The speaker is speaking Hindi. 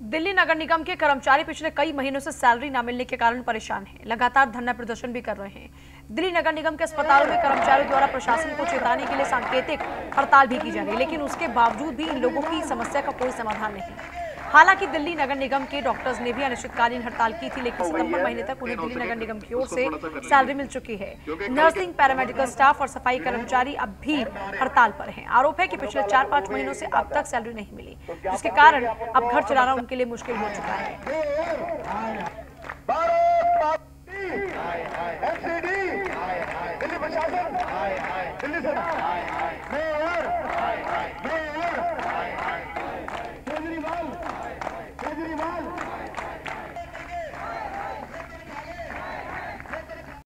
दिल्ली नगर निगम के कर्मचारी पिछले कई महीनों से सैलरी न मिलने के कारण परेशान हैं। लगातार धरना प्रदर्शन भी कर रहे हैं। दिल्ली नगर निगम के अस्पतालों में कर्मचारियों द्वारा प्रशासन को चेताने के लिए सांकेतिक हड़ताल भी की जा रही लेकिन उसके बावजूद भी इन लोगों की समस्या का कोई समाधान नहीं। हालाँकि दिल्ली नगर निगम के डॉक्टर्स ने भी अनिश्चितकालीन हड़ताल की थी लेकिन सितंबर महीने तक उन्हें दिल्ली नगर निगम की ओर से सैलरी मिल चुकी है। नर्सिंग पैरामेडिकल स्टाफ और सफ़ाई कर्मचारी अब भी हड़ताल पर हैं। आरोप है कि पिछले चार पाँच महीनों से अब तक सैलरी नहीं मिली। जिसके कारण अब घर चलाना उनके लिए मुश्किल हो चुका है।